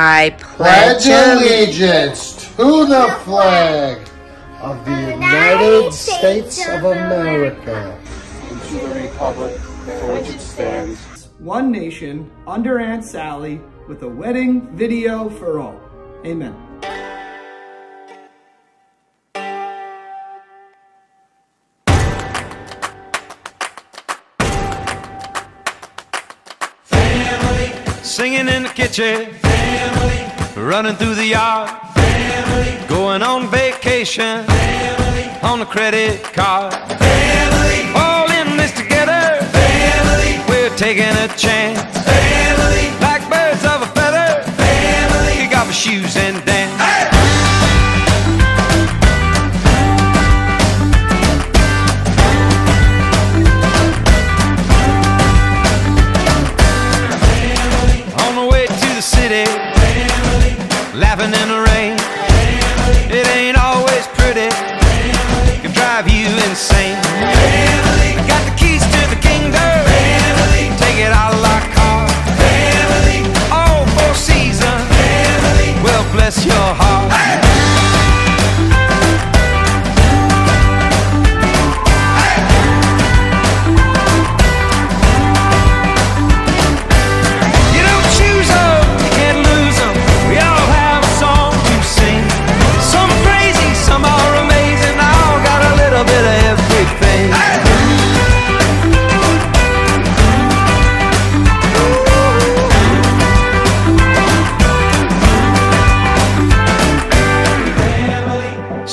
I pledge allegiance to the flag of the United States of America and to the republic for which it stands. One nation, under Aunt Sally, with a wedding video for all. Amen. Singing in the kitchen, family. Running through the yard, family. Going on vacation, family. On a credit card, family. All in this together, family. We're taking a chance, family. Laughing in the rain. It ain't always pretty, can drive you insane.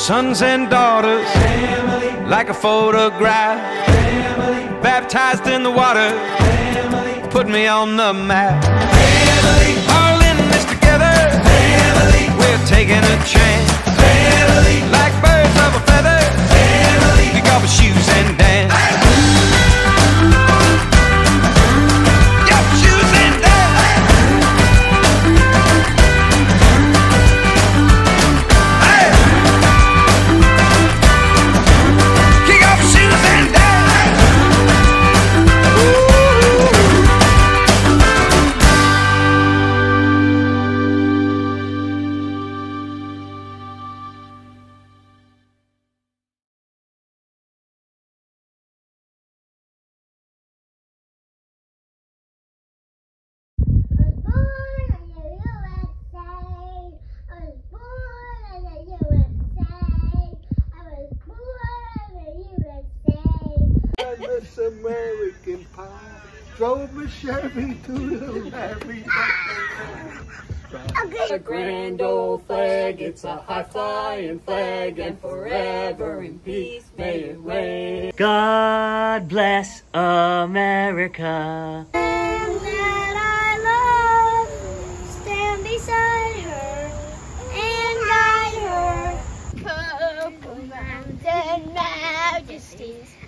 Sons and daughters, family. like a photograph, family. baptized in the water, family. put me on the map. This American pie. Drove my Chevy to the levee. A grand old flag, it's a high flying flag, and forever in peace may it reign. God bless America. And that I love, stand beside her and guide her. Purple mountain majesties of all the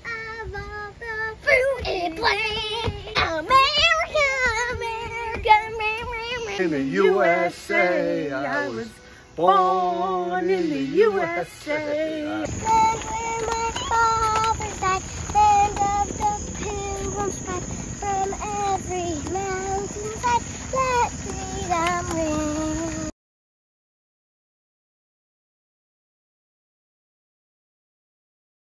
plain. America, America, America, In the USA, I was born in the USA.